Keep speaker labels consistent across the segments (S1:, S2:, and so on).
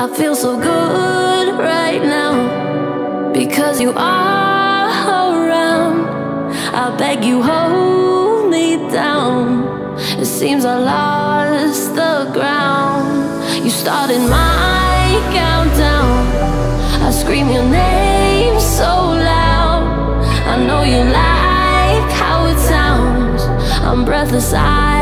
S1: I feel so good right now because you are around. I beg you, hold me down. It seems I lost the ground. You started my countdown. I scream your name so loud. I know you like how it sounds. I'm breathless, I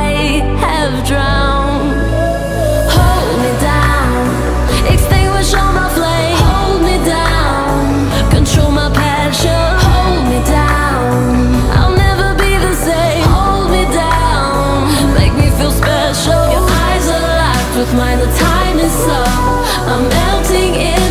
S1: mine, the time is slow. I'm melting in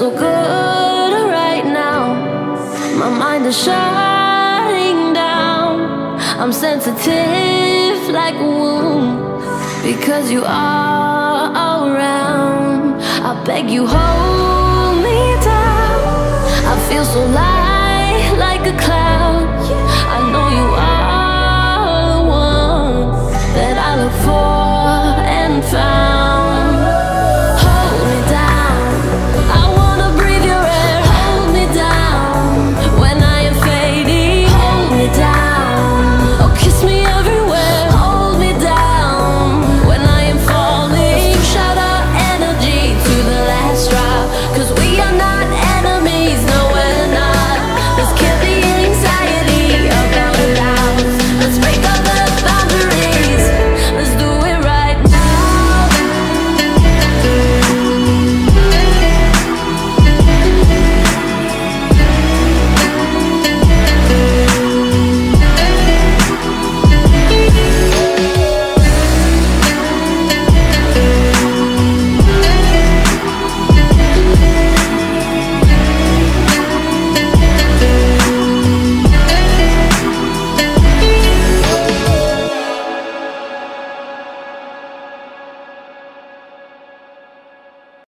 S1: so good right now. My mind is shutting down. I'm sensitive like a wound because you are around. I beg you, hold me down. I feel so light.